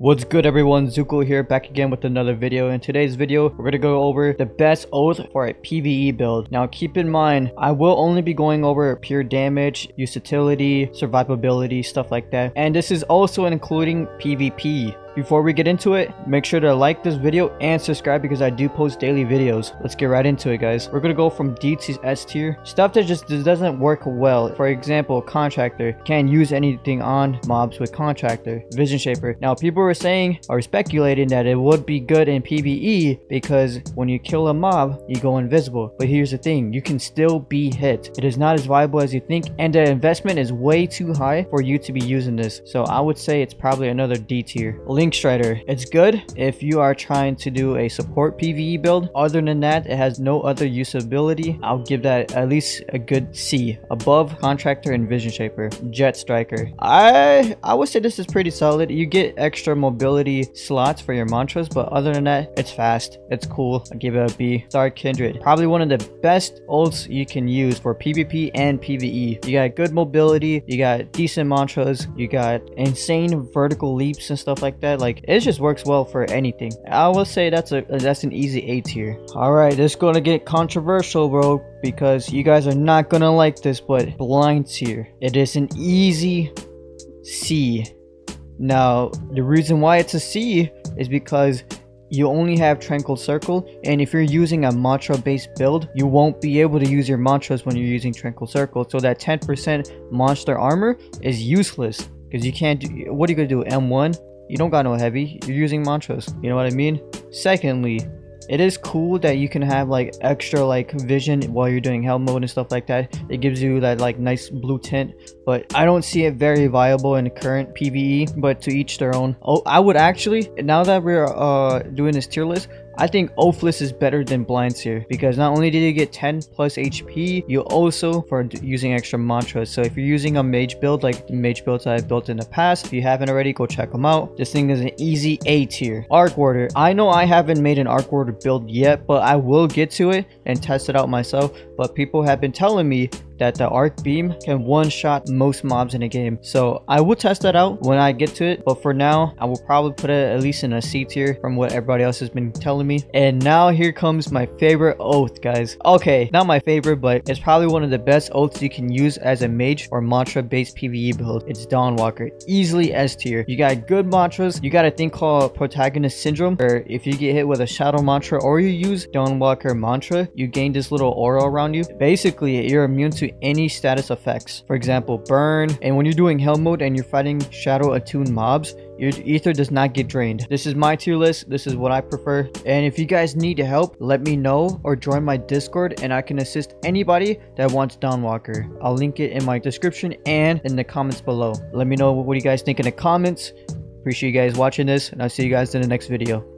What's good everyone, Zuukle here back again with another video. In today's video, we're going to go over the best oath for a PvE build. Now keep in mind, I will only be going over pure damage, utility, survivability, stuff like that. And this is also including PvP. Before we get into it, make sure to like this video and subscribe because I do post daily videos. Let's get right into it guys. We're gonna go from D to S tier. Stuff that just doesn't work well. For example, Contractor. Can't use anything on mobs with Contractor. Vision Shaper. Now people were saying or speculating that it would be good in PvE because when you kill a mob, you go invisible. But here's the thing, you can still be hit. It is not as viable as you think and the investment is way too high for you to be using this. So I would say it's probably another D tier. Link Link Strider. It's good if you are trying to do a support PvE build. Other than that, it has no other usability. I'll give that at least a good C. Above Contractor and Vision Shaper. Jet Striker. I I would say this is pretty solid. You get extra mobility slots for your mantras, but other than that, it's fast. It's cool. I give it a B. Star Kindred. Probably one of the best ults you can use for PvP and PvE. You got good mobility. You got decent mantras. You got insane vertical leaps and stuff like that like it just works well for anything. I will say that's a that's an easy A tier. All right, this is gonna get controversial, bro, because you guys are not gonna like this, but Blindseer. It is an easy C. Now, the reason why it's a C is because you only have Tranquil Circle, and if you're using a mantra based build, you won't be able to use your mantras when you're using Tranquil Circle. So that 10% monster armor is useless because you can't do, what are you gonna do, M1? You don't got no heavy. You're using mantras. You know what i mean? Secondly it is cool that you can have like extra like vision while you're doing hell mode and stuff like that. It gives you that like nice blue tint but i don't see it very viable in the current pve but to each their own. Oh i would actually now that we're uh doing this tier list I think Oathless is better than Blindseer because not only did you get 10 plus HP, you also for using extra mantras. So if you're using a mage build like mage builds I've built in the past, if you haven't already, go check them out. This thing is an easy A tier. Arc Warder. I know I haven't made an Arc Warder build yet, but I will get to it and test it out myself. But people have been telling me that the arc beam can one-shot most mobs in a game. So I will test that out when I get to it. But for now, I will probably put it at least in a C tier from what everybody else has been telling me. And now here comes my favorite oath, guys. Okay, not my favorite, but it's probably one of the best oaths you can use as a mage or mantra-based PvE build. It's Dawnwalker. Easily S tier. You got good mantras. You got a thing called Protagonist Syndrome, where if you get hit with a Shadow Mantra or you use Dawnwalker Mantra, you gain this little aura around you. Basically, you're immune any status effects. For example, burn, and when you're doing hell mode and you're fighting shadow attuned mobs, your ether does not get drained. This is my tier list. This is what I prefer. And if you guys need to help, let me know or join my Discord and I can assist anybody that wants Dawnwalker. I'll link it in my description and in the comments below. Let me know what you guys think in the comments. Appreciate you guys watching this and I'll see you guys in the next video.